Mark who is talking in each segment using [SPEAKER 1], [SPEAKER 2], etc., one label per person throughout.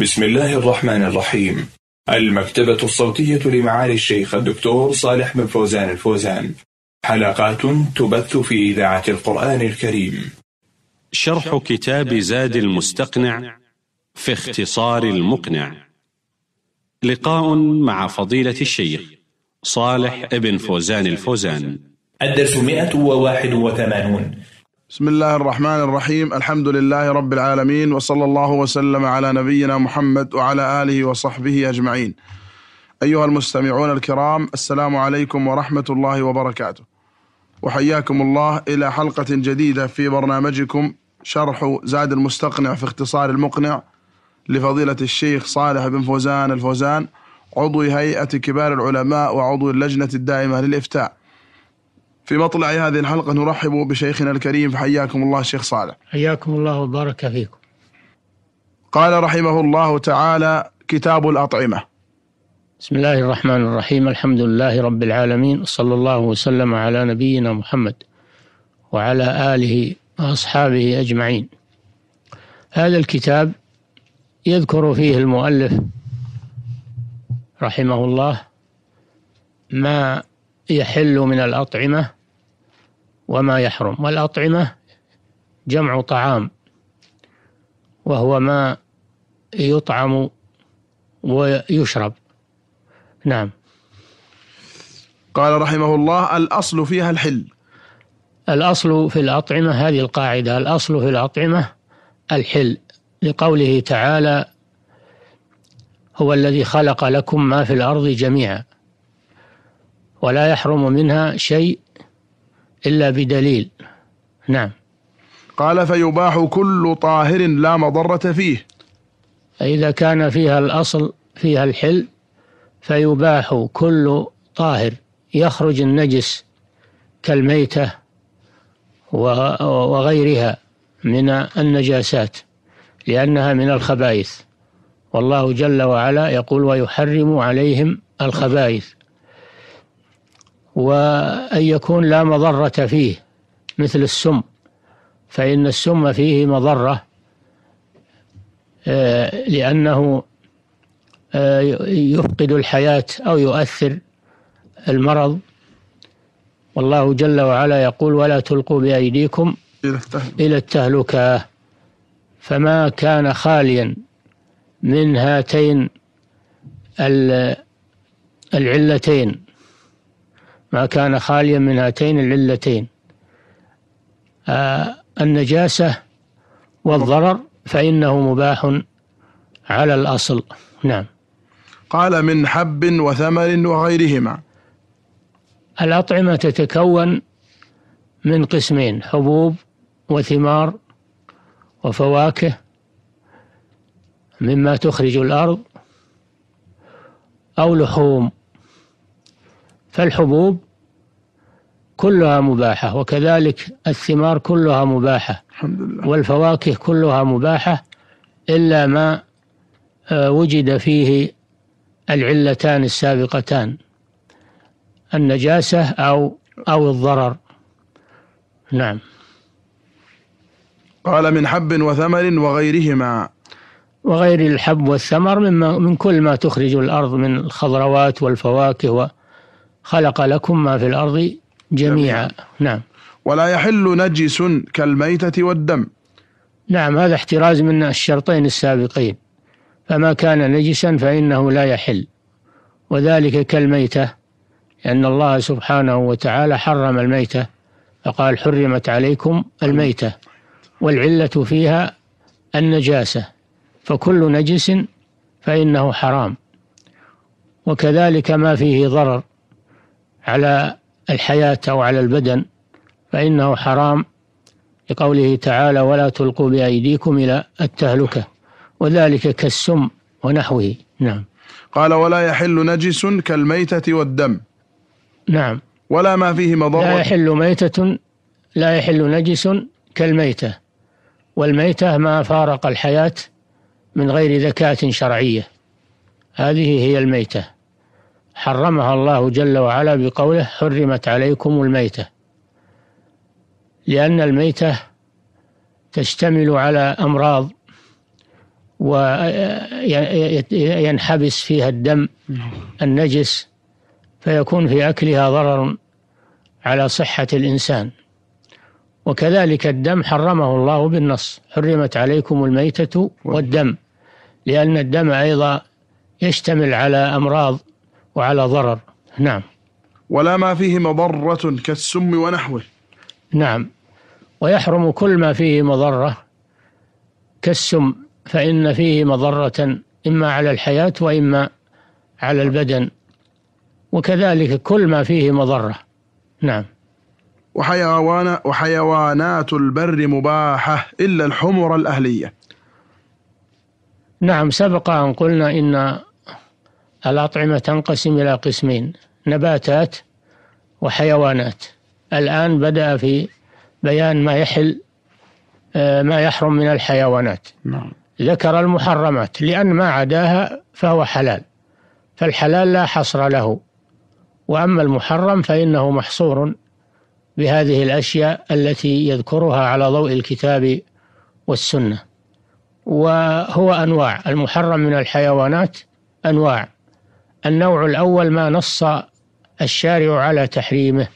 [SPEAKER 1] بسم الله الرحمن الرحيم. المكتبة الصوتية لمعالي الشيخ الدكتور صالح بن فوزان الفوزان. حلقات تبث في إذاعة القرآن الكريم.
[SPEAKER 2] شرح كتاب زاد المستقنع في اختصار المقنع. لقاء مع فضيلة الشيخ صالح بن فوزان الفوزان.
[SPEAKER 3] الدرس 181
[SPEAKER 4] بسم الله الرحمن الرحيم الحمد لله رب العالمين وصلى الله وسلم على نبينا محمد وعلى آله وصحبه أجمعين أيها المستمعون الكرام السلام عليكم ورحمة الله وبركاته وحياكم الله إلى حلقة جديدة في برنامجكم شرح زاد المستقنع في اختصار المقنع لفضيلة الشيخ صالح بن فوزان الفوزان عضو هيئة كبار العلماء وعضو اللجنة الدائمة للإفتاء في مطلع هذه الحلقة نرحب بشيخنا الكريم فحياكم الله الشيخ صالح.
[SPEAKER 5] حياكم الله وبارك فيكم.
[SPEAKER 4] قال رحمه الله تعالى كتاب الأطعمة.
[SPEAKER 5] بسم الله الرحمن الرحيم الحمد لله رب العالمين صلى الله وسلم على نبينا محمد وعلى آله وأصحابه أجمعين. هذا الكتاب يذكر فيه المؤلف رحمه الله ما يحل من الأطعمة وما يحرم. والأطعمة جمع طعام وهو ما يطعم ويشرب. نعم.
[SPEAKER 4] قال رحمه الله الأصل فيها الحل.
[SPEAKER 5] الأصل في الأطعمة هذه القاعدة الأصل في الأطعمة الحل لقوله تعالى هو الذي خلق لكم ما في الأرض جميعا ولا يحرم منها شيء إلا بدليل. نعم.
[SPEAKER 4] قال فيباح كل طاهر لا مضرة فيه.
[SPEAKER 5] فإذا كان فيها الأصل فيها الحل فيباح كل طاهر. يخرج النجس كالميتة وغيرها من النجاسات لأنها من الخبائث. والله جل وعلا يقول ويحرم عليهم الخبائث. وأن يكون لا مضرة فيه مثل السم فإن السم فيه مضرة آه، لأنه آه، يفقد الحياة أو يؤثر المرض. والله جل وعلا يقول ولا تلقوا بأيديكم إلى التهلكة. فما كان خاليا من هاتين العلتين ما كان خاليا من هاتين العلتين. آه النجاسة والضرر فإنه مباح على الأصل. نعم.
[SPEAKER 4] قال من حب وثمر وغيرهما.
[SPEAKER 5] الأطعمة تتكون من قسمين حبوب وثمار وفواكه مما تخرج الأرض أو لحوم. فالحبوب كلها مباحة وكذلك الثمار كلها مباحة
[SPEAKER 4] الحمد لله.
[SPEAKER 5] والفواكه كلها مباحة إلا ما آه، وجد فيه العلتان السابقتان النجاسة أو أو الضرر. نعم.
[SPEAKER 4] قال من حب وثمر وغيرهما.
[SPEAKER 5] وغير الحب والثمر مما من كل ما تخرج الأرض من الخضروات والفواكه خلق لكم ما في الأرض جميعا. نعم.
[SPEAKER 4] ولا يحل نجس كالميتة والدم.
[SPEAKER 5] نعم هذا احتراز من الشرطين السابقين. فما كان نجسا فإنه لا يحل. وذلك كالميتة لأن الله سبحانه وتعالى حرم الميتة فقال حرمت عليكم الميتة. والعلة فيها النجاسة. فكل نجس فإنه حرام. وكذلك ما فيه ضرر. على الحياة أو على البدن فإنه حرام لقوله تعالى ولا تلقوا بأيديكم إلى التهلكة وذلك كالسم ونحوه. نعم.
[SPEAKER 4] قال ولا يحل نجس كالميتة والدم.
[SPEAKER 5] نعم.
[SPEAKER 4] ولا ما فيه مضرة
[SPEAKER 5] لا يحل ميتة لا يحل نجس كالميتة. والميتة ما فارق الحياة من غير ذكاة شرعية. هذه هي الميتة. حرمها الله جل وعلا بقوله حرمت عليكم الميتة. لأن الميتة تشتمل على أمراض وينحبس فيها الدم النجس فيكون في أكلها ضرر على صحة الإنسان. وكذلك الدم حرمه الله بالنص حرمت عليكم الميتة والدم لأن الدم أيضا يشتمل على أمراض وعلى ضرر. نعم.
[SPEAKER 4] ولا ما فيه مضرة كالسم ونحوه.
[SPEAKER 5] نعم. ويحرم كل ما فيه مضرة كالسم فإن فيه مضرة إما على الحياة وإما على البدن. وكذلك كل ما فيه مضرة. نعم.
[SPEAKER 4] وحيوان وحيوانات البر مباحة إلا الحمر الأهلية.
[SPEAKER 5] نعم سبق أن قلنا إن الأطعمة تنقسم إلى قسمين نباتات وحيوانات. الآن بدأ في بيان ما يحل آه، ما يحرم من الحيوانات.
[SPEAKER 4] نعم.
[SPEAKER 5] ذكر المحرمات لأن ما عداها فهو حلال فالحلال لا حصر له. وأما المحرم فإنه محصور بهذه الأشياء التي يذكرها على ضوء الكتاب والسنة. وهو أنواع المحرم من الحيوانات أنواع. النوع الأول ما نص الشارع على تحريمه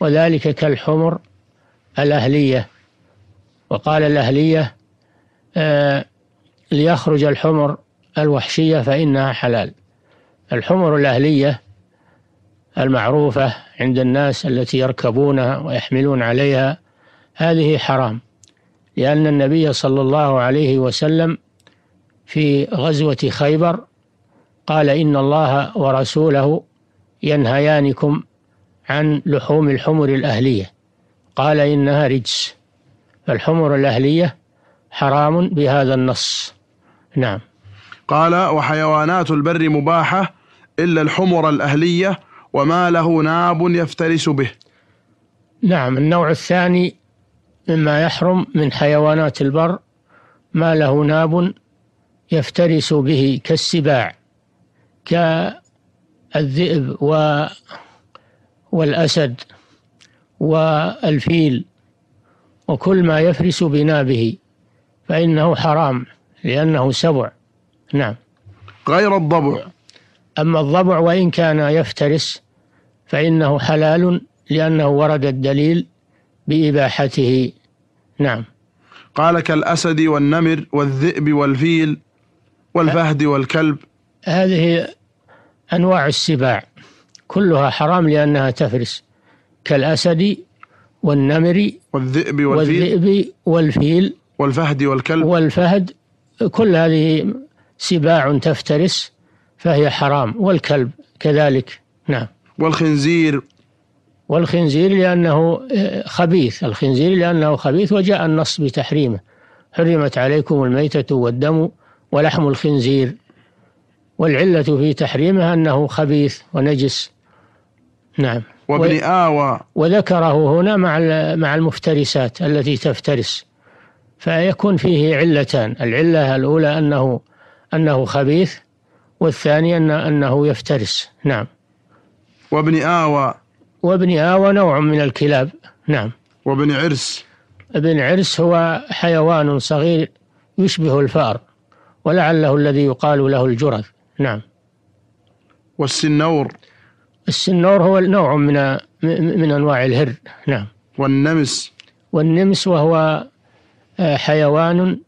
[SPEAKER 5] وذلك كالحمر الأهلية. وقال الأهلية آه ليخرج الحمر الوحشية فإنها حلال. الحمر الأهلية المعروفة عند الناس التي يركبونها ويحملون عليها هذه حرام لأن النبي صلى الله عليه وسلم في غزوة خيبر قال إن الله ورسوله ينهيانكم عن لحوم الحمر الأهلية. قال إنها رجس. فالحمر الأهلية حرام بهذا النص. نعم.
[SPEAKER 4] قال وحيوانات البر مباحة إلا الحمر الأهلية وما له ناب يفترس به.
[SPEAKER 5] نعم. النوع الثاني مما يحرم من حيوانات البر ما له ناب يفترس به كالسباع. كالذئب و والأسد والفيل وكل ما يفرس بنابه فإنه حرام لأنه سبع. نعم.
[SPEAKER 4] غير الضبع.
[SPEAKER 5] أما الضبع وإن كان يفترس فإنه حلال لأنه ورد الدليل بإباحته. نعم.
[SPEAKER 4] قال كالأسد والنمر والذئب والفيل والفهد والكلب.
[SPEAKER 5] هذه أنواع السباع كلها حرام لأنها تفرس كالأسد والنمر
[SPEAKER 4] والذئب والفيل.
[SPEAKER 5] والذئب والفيل
[SPEAKER 4] والفهد والكلب.
[SPEAKER 5] والفهد كل هذه سباع تفترس فهي حرام والكلب كذلك نعم.
[SPEAKER 4] والخنزير.
[SPEAKER 5] والخنزير لأنه خبيث الخنزير لأنه خبيث وجاء النص بتحريمه حرمت عليكم الميتة والدم ولحم الخنزير. والعلة في تحريمه أنه خبيث ونجس. نعم.
[SPEAKER 4] وابن آوى.
[SPEAKER 5] وذكره هنا مع مع المفترسات التي تفترس. فيكون فيه علتان. العلة الأولى أنه أنه خبيث والثانية أن أنه يفترس. نعم.
[SPEAKER 4] وابن آوى.
[SPEAKER 5] وابن آوى نوع من الكلاب. نعم.
[SPEAKER 4] وابن عرس.
[SPEAKER 5] ابن عرس هو حيوان صغير يشبه الفأر ولعله الذي يقال له الجرذ. نعم.
[SPEAKER 4] والسنور
[SPEAKER 5] السنور هو نوع من من أنواع الهر. نعم.
[SPEAKER 4] والنمس.
[SPEAKER 5] والنمس وهو آه، حيوان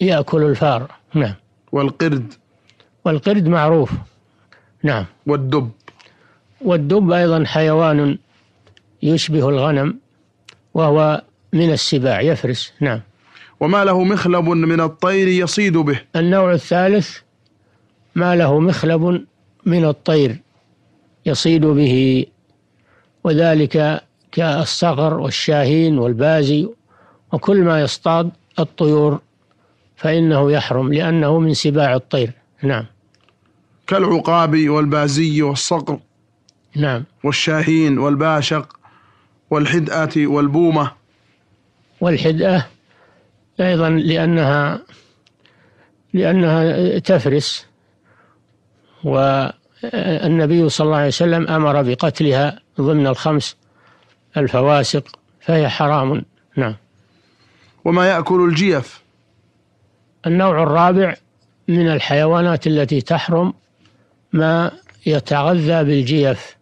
[SPEAKER 5] يأكل الفار. نعم.
[SPEAKER 4] والقرد.
[SPEAKER 5] والقرد معروف. نعم.
[SPEAKER 4] والدب.
[SPEAKER 5] والدب أيضا حيوان يشبه الغنم وهو من السباع يفرس. نعم.
[SPEAKER 4] وما له مخلب من الطير يصيد به.
[SPEAKER 5] النوع الثالث ما له مخلب من الطير يصيد به وذلك كالصقر والشاهين والبازي وكل ما يصطاد الطيور فإنه يحرم لأنه من سباع الطير. نعم.
[SPEAKER 4] كالعقاب والبازي والصقر
[SPEAKER 5] نعم.
[SPEAKER 4] والشاهين والباشق والحدأة والبومة.
[SPEAKER 5] والحدأة أيضا لأنها لأنها تفرس. والنبي صلى الله عليه وسلم أمر بقتلها ضمن الخمس الفواسق فهي حرام. نعم.
[SPEAKER 4] وما يأكل الجيف؟
[SPEAKER 5] النوع الرابع من الحيوانات التي تحرم ما يتغذى بالجيف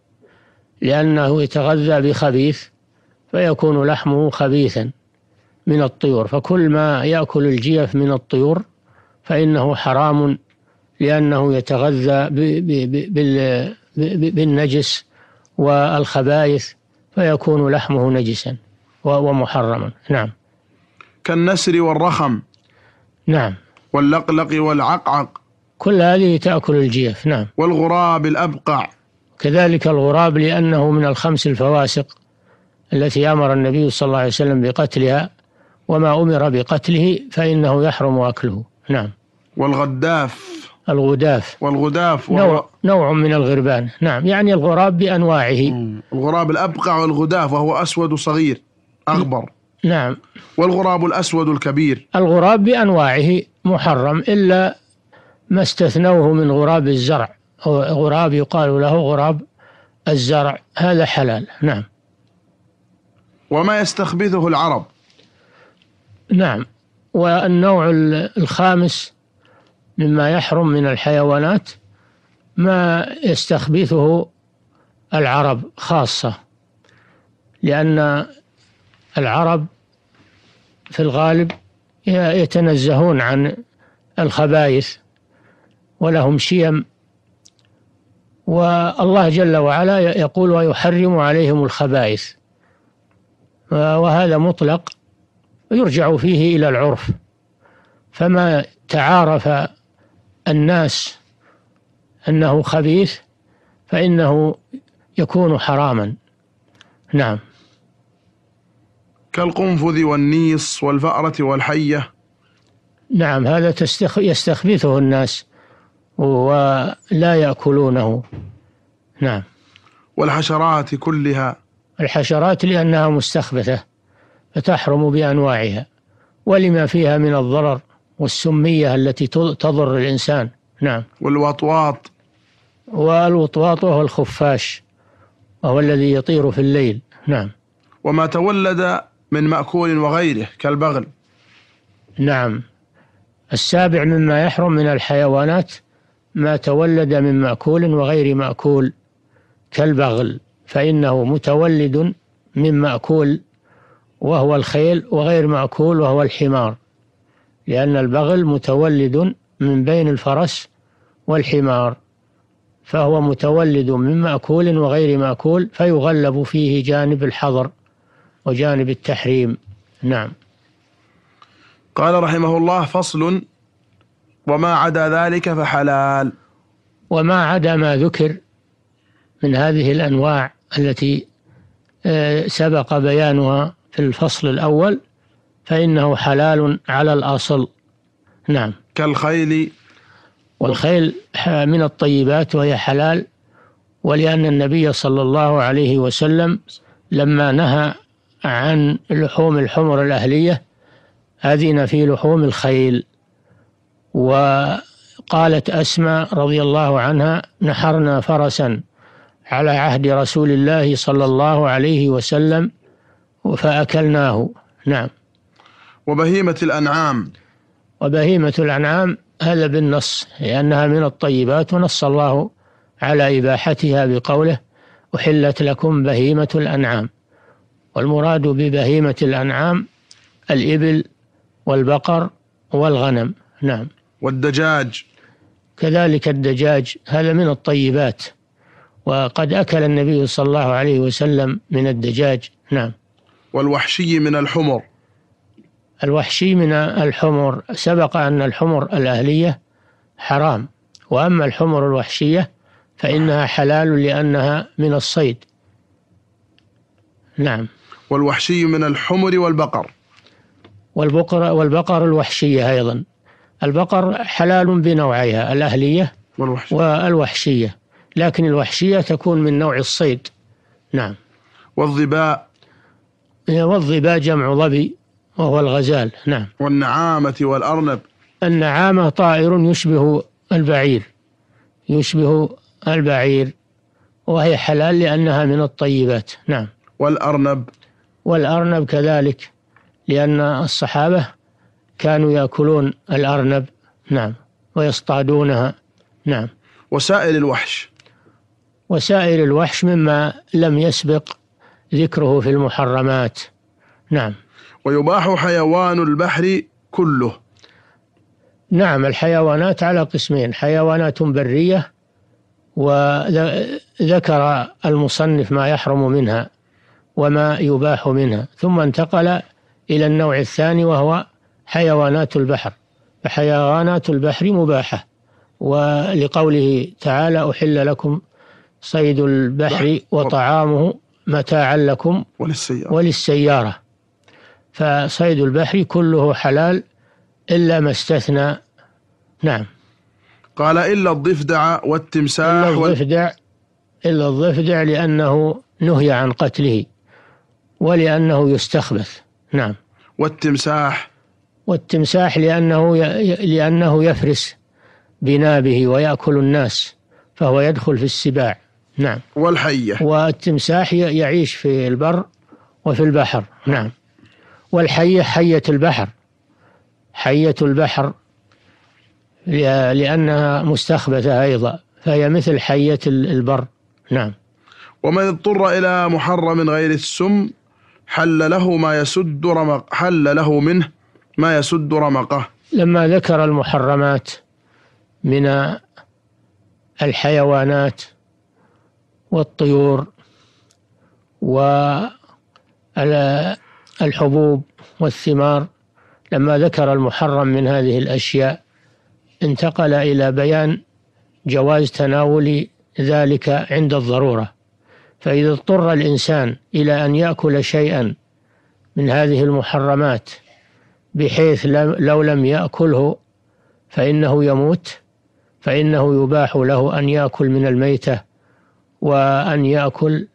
[SPEAKER 5] لأنه يتغذى بخبيث فيكون لحمه خبيثا من الطيور. فكل ما يأكل الجيف من الطيور فإنه حرام. لأنه يتغذى بالنجس والخبائث فيكون لحمه نجسا ومحرما. نعم.
[SPEAKER 4] كالنسر والرخم.
[SPEAKER 5] نعم.
[SPEAKER 4] واللقلق والعقعق.
[SPEAKER 5] كل هذه تأكل الجيف. نعم.
[SPEAKER 4] والغراب الأبقع.
[SPEAKER 5] كذلك الغراب لأنه من الخمس الفواسق التي أمر النبي صلى الله عليه وسلم بقتلها وما أمر بقتله فإنه يحرم أكله. نعم.
[SPEAKER 4] والغداف.
[SPEAKER 5] الغداف.
[SPEAKER 4] والغداف
[SPEAKER 5] نوع, نوع من الغربان. نعم يعني الغراب بأنواعه.
[SPEAKER 4] الغراب الأبقع والغداف وهو أسود صغير أغبر.
[SPEAKER 5] نعم.
[SPEAKER 4] والغراب الأسود الكبير.
[SPEAKER 5] الغراب بأنواعه محرم إلا ما استثنوه من غراب الزرع. غراب يقال له غراب الزرع. هذا حلال. نعم.
[SPEAKER 4] وما يستخبثه العرب.
[SPEAKER 5] نعم. والنوع الخامس مما يحرم من الحيوانات ما يستخبثه العرب خاصة لأن العرب في الغالب يتنزهون عن الخبائث ولهم شيم. والله جل وعلا يقول ويحرم عليهم الخبائث وهذا مطلق يرجع فيه إلى العرف. فما تعارف الناس أنه خبيث فإنه يكون حراما. نعم.
[SPEAKER 4] كالقنفذ والنيص والفأرة والحية.
[SPEAKER 5] نعم هذا يستخبثه الناس ولا يأكلونه. نعم.
[SPEAKER 4] والحشرات كلها.
[SPEAKER 5] الحشرات لأنها مستخبثة فتحرم بأنواعها ولما فيها من الضرر. والسمية التي تضر الإنسان. نعم.
[SPEAKER 4] والوطواط.
[SPEAKER 5] والوطواط وهو الخفاش وهو الذي يطير في الليل. نعم.
[SPEAKER 4] وما تولد من مأكول وغيره كالبغل.
[SPEAKER 5] نعم. السابع مما يحرم من الحيوانات ما تولد من مأكول وغير مأكول كالبغل فإنه متولد من مأكول وهو الخيل وغير مأكول وهو الحمار. لأن البغل متولد من بين الفرس والحمار فهو متولد من مأكول وغير مأكول فيغلب فيه جانب الحظر وجانب التحريم. نعم.
[SPEAKER 4] قال رحمه الله فصل وما عدا ذلك فحلال.
[SPEAKER 5] وما عدا ما ذكر من هذه الأنواع التي آه، سبق بيانها في الفصل الأول فإنه حلال على الأصل. نعم.
[SPEAKER 4] كالخيل.
[SPEAKER 5] والخيل من الطيبات وهي حلال ولأن النبي صلى الله عليه وسلم لما نهى عن لحوم الحمر الأهلية أذن في لحوم الخيل. وقالت أسماء رضي الله عنها نحرنا فرسا على عهد رسول الله صلى الله عليه وسلم فأكلناه. نعم.
[SPEAKER 4] وبهيمة الأنعام.
[SPEAKER 5] وبهيمة الأنعام هذا بالنص لأنها من الطيبات ونص الله على إباحتها بقوله أحلت لكم بهيمة الأنعام. والمراد ببهيمة الأنعام الإبل والبقر والغنم. نعم.
[SPEAKER 4] والدجاج.
[SPEAKER 5] كذلك الدجاج هذا من الطيبات. وقد أكل النبي صلى الله عليه وسلم من الدجاج. نعم.
[SPEAKER 4] والوحشي من الحمر.
[SPEAKER 5] الوحشي من الحمر سبق أن الحمر الأهلية حرام وأما الحمر الوحشية فإنها حلال لأنها من الصيد. نعم.
[SPEAKER 4] والوحشي من الحمر والبقر.
[SPEAKER 5] والبقر والبقر الوحشية أيضا. البقر حلال بنوعيها الأهلية والوحشية. والوحشية لكن الوحشية تكون من نوع الصيد. نعم.
[SPEAKER 4] والظباء.
[SPEAKER 5] والظباء جمع ظبي. وهو الغزال نعم.
[SPEAKER 4] والنعامة والأرنب.
[SPEAKER 5] النعامة طائر يشبه البعير يشبه البعير وهي حلال لأنها من الطيبات نعم.
[SPEAKER 4] والأرنب.
[SPEAKER 5] والأرنب كذلك لأن الصحابة كانوا يأكلون الأرنب نعم ويصطادونها نعم.
[SPEAKER 4] وسائل الوحش.
[SPEAKER 5] وسائر الوحش مما لم يسبق ذكره في المحرمات. نعم.
[SPEAKER 4] ويباح حيوان البحر كله.
[SPEAKER 5] نعم الحيوانات على قسمين حيوانات برية وذكر المصنف ما يحرم منها وما يباح منها ثم انتقل إلى النوع الثاني وهو حيوانات البحر. فحيوانات البحر مباحة ولقوله تعالى أحل لكم صيد البحر وطعامه متاعا لكم
[SPEAKER 4] وللسيارة.
[SPEAKER 5] وللسيارة. فصيد البحر كله حلال إلا ما استثنى. نعم.
[SPEAKER 4] قال إلا الضفدع والتمساح
[SPEAKER 5] إلا. الضفدع إلا الضفدع لأنه نهي عن قتله ولأنه يستخبث. نعم.
[SPEAKER 4] والتمساح.
[SPEAKER 5] والتمساح لأنه. لأنه يفرس بنابه ويأكل الناس فهو يدخل في السباع. نعم.
[SPEAKER 4] والحية.
[SPEAKER 5] والتمساح يعيش في البر وفي البحر. نعم. والحية حية البحر. حية البحر لأنها مستخبثة أيضا فهي مثل حية ال- البر. نعم.
[SPEAKER 4] ومن اضطر إلى محرم غير السم حل له ما يسد رمق حل له منه ما يسد رمقه.
[SPEAKER 5] لما ذكر المحرمات من الحيوانات والطيور والحبوب والثمار. لما ذكر المحرم من هذه الأشياء انتقل إلى بيان جواز تناول ذلك عند الضرورة. فإذا اضطر الإنسان إلى أن يأكل شيئا من هذه المحرمات بحيث لو لم يأكله فإنه يموت فإنه يباح له أن يأكل من الميتة وأن يأكل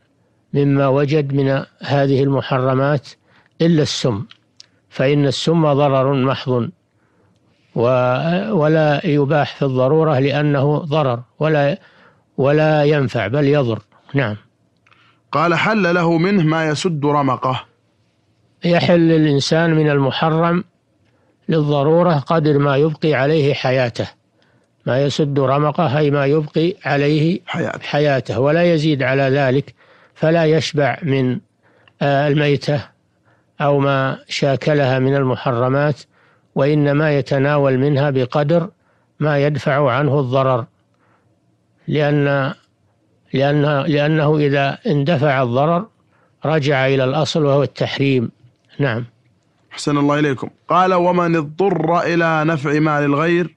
[SPEAKER 5] مما وجد من هذه المحرمات. إلا السم فإن السم ضرر محض ولا يباح في الضرورة لأنه ضرر ولا ولا ينفع بل يضر. نعم.
[SPEAKER 4] قال حل له منه ما يسد رمقه.
[SPEAKER 5] يحل للإنسان من المحرم للضرورة قدر ما يبقي عليه حياته. ما يسد رمقه أي ما يبقي عليه
[SPEAKER 4] حياته.
[SPEAKER 5] حياته ولا يزيد على ذلك فلا يشبع من آه، الميتة أو ما شاكلها من المحرمات وإنما يتناول منها بقدر ما يدفع عنه الضرر. لأن لأن لأنه إذا اندفع الضرر رجع إلى الأصل وهو التحريم. نعم.
[SPEAKER 4] أحسن الله إليكم. قال ومن اضطر إلى نفع مال الغير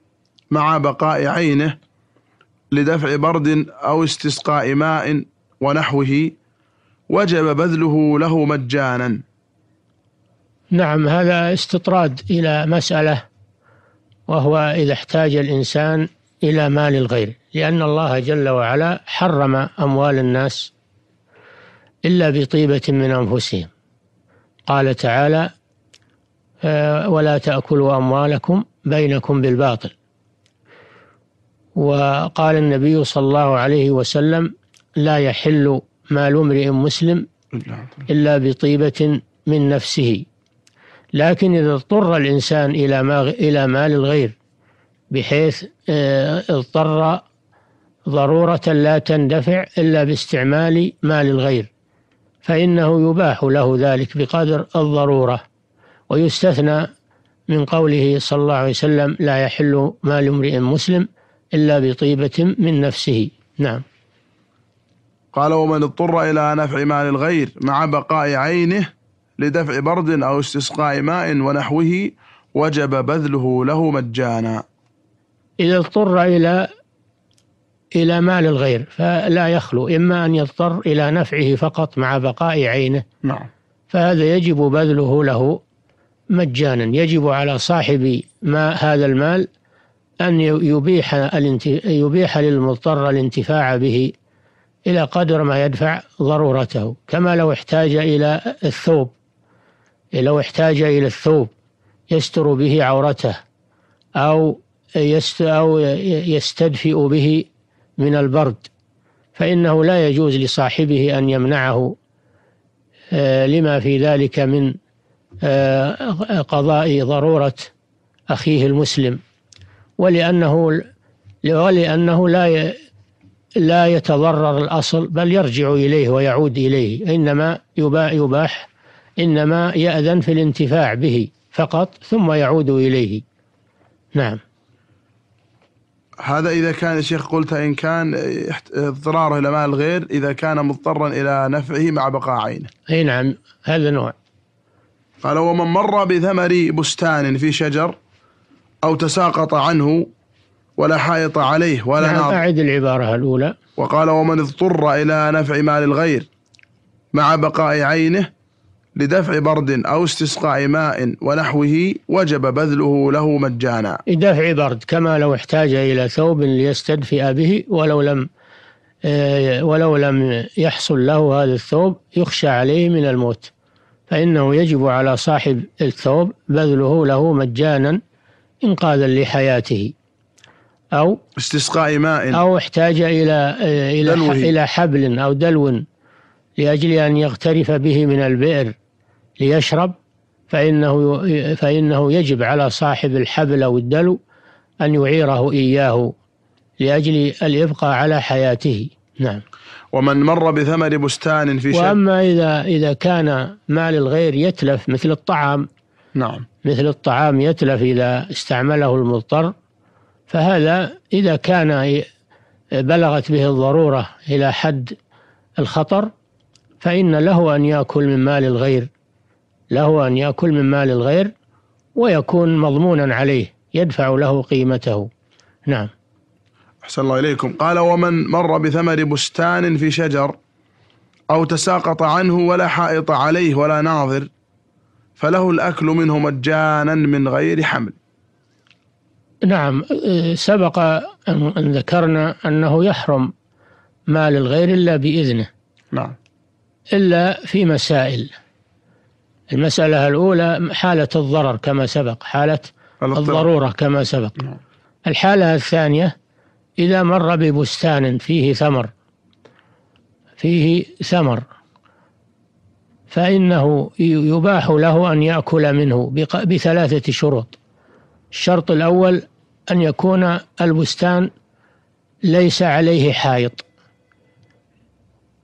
[SPEAKER 4] مع بقاء عينه لدفع برد أو استسقاء ماء ونحوه وجب بذله له مجانا.
[SPEAKER 5] نعم هذا استطراد إلى مسألة وهو إذا احتاج الإنسان إلى مال الغير لأن الله جل وعلا حرم أموال الناس إلا بطيبة من أنفسهم. قال تعالى آه، ولا تأكلوا أموالكم بينكم بالباطل. وقال النبي صلى الله عليه وسلم لا يحل مال امرئ مسلم إلا بطيبة من نفسه. لكن إذا اضطر الإنسان إلى ما إلى مال الغير بحيث آه، اضطر ضرورة لا تندفع إلا باستعمال مال الغير فإنه يباح له ذلك بقدر الضرورة. ويستثنى من قوله صلى الله عليه وسلم لا يحل مال امرئ مسلم إلا بطيبة من نفسه. نعم.
[SPEAKER 4] قال ومن اضطر إلى نفع مال الغير مع بقاء عينه لدفع برد أو استسقاء ماء ونحوه وجب بذله له مجانا.
[SPEAKER 5] إذا اضطر إلى إلى مال الغير فلا يخلو. إما أن يضطر إلى نفعه فقط مع بقاء عينه.
[SPEAKER 4] نعم.
[SPEAKER 5] فهذا يجب بذله له مجانا. يجب على صاحب ما هذا المال أن يبيح الانت- يبيح للمضطر الانتفاع به إلى قدر ما يدفع ضرورته. كما لو احتاج إلى الثوب. لو احتاج إلى الثوب يستر به عورته أو أو يستدفئ به من البرد فإنه لا يجوز لصاحبه أن يمنعه آه، لما في ذلك من آه، قضاء ضرورة أخيه المسلم. ولأنه ولأنه لا لا يتضرر الأصل بل يرجع إليه ويعود إليه إنما يباح إنما يأذن في الانتفاع به فقط ثم يعود إليه. نعم.
[SPEAKER 4] هذا إذا كان يا شيخ قلت إن كان اضطراره إلى مال الغير إذا كان مضطرا إلى نفعه مع بقاء عينه.
[SPEAKER 5] أي نعم هذا نوع.
[SPEAKER 4] قال ومن مر بثمر بستان في شجر أو تساقط عنه ولا حائط عليه ولا
[SPEAKER 5] نعم
[SPEAKER 4] نار.
[SPEAKER 5] أعد العبارة الأولى.
[SPEAKER 4] وقال ومن اضطر إلى نفع مال الغير مع بقاء عينه لدفع برد أو استسقاء ماء ونحوه وجب بذله له مجانا.
[SPEAKER 5] لدفع برد كما لو احتاج إلى ثوب ليستدفئ به ولو لم آه، ولو لم يحصل له هذا الثوب يخشى عليه من الموت. فإنه يجب على صاحب الثوب بذله له مجانا إنقاذا لحياته. أو
[SPEAKER 4] استسقاء ماء.
[SPEAKER 5] أو احتاج إلى إلى
[SPEAKER 4] دلوه.
[SPEAKER 5] إلى حبل أو دلو لأجل أن يغترف به من البئر. ليشرب فإنه فإنه يجب على صاحب الحبل أو الدلو أن يعيره إياه لأجل الإبقاء على حياته. نعم.
[SPEAKER 4] ومن مر بثمر بستان في شجر
[SPEAKER 5] وأما إذا إذا كان مال الغير يتلف مثل الطعام
[SPEAKER 4] نعم.
[SPEAKER 5] مثل الطعام يتلف إذا استعمله المضطر فهذا إذا كان بلغت به الضرورة إلى حد الخطر فإن له أن يأكل من مال الغير. له أن يأكل من مال الغير ويكون مضمونا عليه يدفع له قيمته. نعم.
[SPEAKER 4] أحسن الله إليكم. قال ومن مر بثمر بستان في شجر أو تساقط عنه ولا حائط عليه ولا ناظر فله الأكل منه مجانا من غير حمل.
[SPEAKER 5] نعم. سبق أن ذكرنا أنه يحرم مال الغير إلا بإذنه.
[SPEAKER 4] نعم.
[SPEAKER 5] إلا في مسائل. المسألة الأولى حالة الضرر كما سبق حالة. الضرورة كما سبق
[SPEAKER 4] نعم.
[SPEAKER 5] الحالة الثانية إذا مر ببستان فيه ثمر فيه ثمر فإنه يباح له أن يأكل منه بثلاثة شروط الشرط الأول أن يكون البستان ليس عليه حائط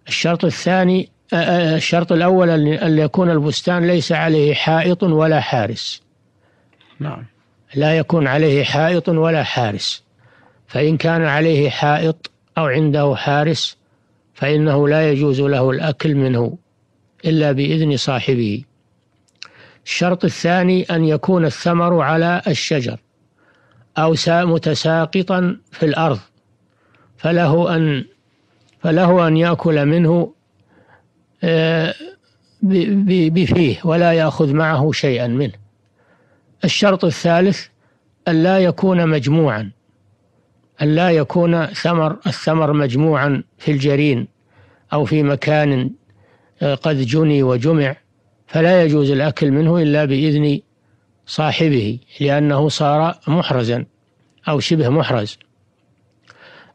[SPEAKER 5] الشرط الثاني الشرط الأول أن يكون البستان ليس عليه حائط ولا حارس.
[SPEAKER 4] نعم.
[SPEAKER 5] لا يكون عليه حائط ولا حارس. فإن كان عليه حائط أو عنده حارس فإنه لا يجوز له الأكل منه إلا بإذن صاحبه. الشرط الثاني أن يكون الثمر على الشجر أو سا- متساقطا في الأرض. فله أن فله أن يأكل منه بفيه ولا يأخذ معه شيئا منه. الشرط الثالث أن لا يكون مجموعا أن لا يكون ثمر الثمر مجموعا في الجرين أو في مكان آه، قد جني وجمع فلا يجوز الأكل منه إلا بإذن صاحبه لأنه صار محرزا أو شبه محرز.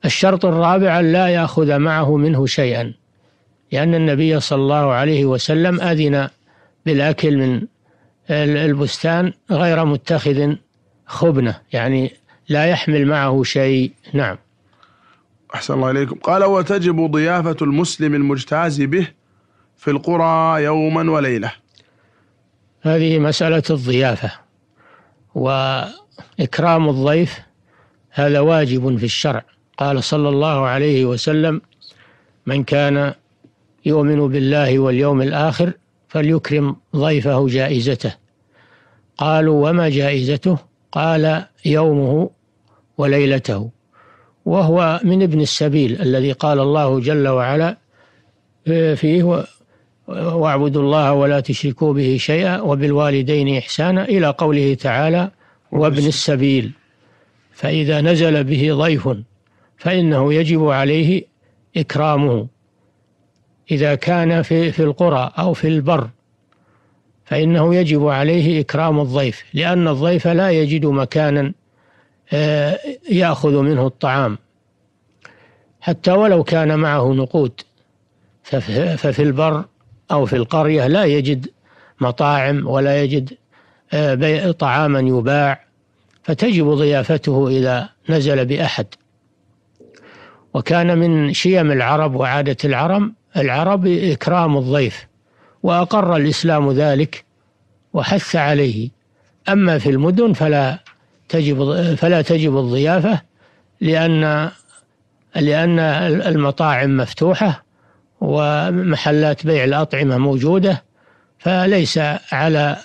[SPEAKER 5] الشرط الرابع أن لا يأخذ معه منه شيئا. لأن النبي صلى الله عليه وسلم أذن بالأكل من ال- البستان غير متخذ خبنة يعني لا يحمل معه شيء. نعم.
[SPEAKER 4] أحسن الله إليكم. قال وتجب ضيافة المسلم المجتاز به في القرى يوما وليلة.
[SPEAKER 5] هذه مسألة الضيافة وإكرام الضيف هذا واجب في الشرع. قال صلى الله عليه وسلم من كان يؤمن بالله واليوم الآخر فليكرم ضيفه جائزته. قالوا وما جائزته؟ قال يومه وليلته. وهو من ابن السبيل الذي قال الله جل وعلا فيه و- واعبدوا الله ولا تشركوا به شيئا وبالوالدين إحسانا إلى قوله تعالى وابن السبيل. فإذا نزل به ضيف فإنه يجب عليه إكرامه. إذا كان في في القرى أو في البر فإنه يجب عليه إكرام الضيف لأن الضيف لا يجد مكانا آه، يأخذ منه الطعام. حتى ولو كان معه نقود فف- ففي البر أو في القرية لا يجد مطاعم ولا يجد آه، طعاما يباع فتجب ضيافته إذا نزل بأحد. وكان من شيم العرب وعادة العرب العرب إكرام الضيف وأقر الإسلام ذلك وحث عليه. أما في المدن فلا تجب فلا تجب الضيافة لأن لأن المطاعم مفتوحة ومحلات بيع الأطعمة موجودة فليس على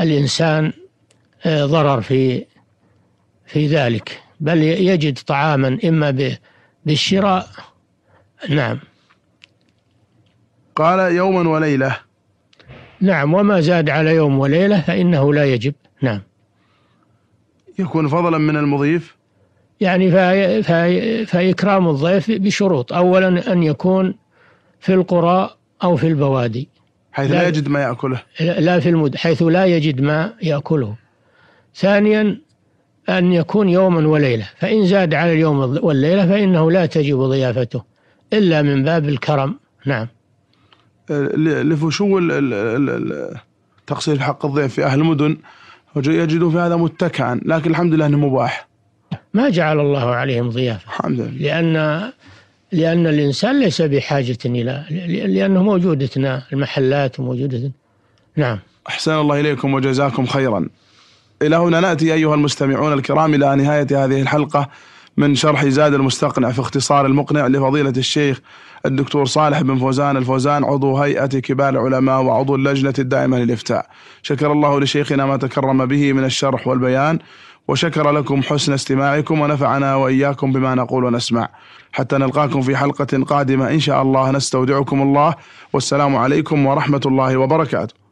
[SPEAKER 5] الإنسان آه، ضرر في في ذلك. بل يجد طعاما إما بالشراء. نعم.
[SPEAKER 4] قال يوما وليلة.
[SPEAKER 5] نعم وما زاد على يوم وليلة فإنه لا يجب. نعم.
[SPEAKER 4] يكون فضلا من المضيف؟
[SPEAKER 5] يعني فإكرام الضيف بشروط. أولا أن يكون في القرى أو في البوادي.
[SPEAKER 4] حيث لا, لا يجد ما يأكله.
[SPEAKER 5] لا في المد حيث لا يجد ما يأكله. ثانيا أن يكون يوما وليلة. فإن زاد على اليوم والليلة فإنه لا تجب ضيافته إلا من باب الكرم. نعم.
[SPEAKER 4] لفشو تقصير حق الضيف في أهل المدن يجدوا في هذا متكئا لكن الحمد لله أنه مباح.
[SPEAKER 5] ما جعل الله عليهم ضيافة.
[SPEAKER 4] الحمد لله.
[SPEAKER 5] لأن لأن الإنسان ليس بحاجة إلى لأنه موجودتنا المحلات وموجودة نعم.
[SPEAKER 4] أحسن الله إليكم وجزاكم خيرا. إلى هنا نأتي أيها المستمعون الكرام إلى نهاية هذه الحلقة. من شرح زاد المستقنع في اختصار المقنع لفضيلة الشيخ الدكتور صالح بن فوزان الفوزان عضو هيئة كبار العلماء وعضو اللجنة الدائمة للإفتاء. شكر الله لشيخنا ما تكرم به من الشرح والبيان وشكر لكم حسن استماعكم ونفعنا وإياكم بما نقول ونسمع. حتى نلقاكم في حلقة قادمة إن شاء الله. نستودعكم الله. والسلام عليكم ورحمة الله وبركاته.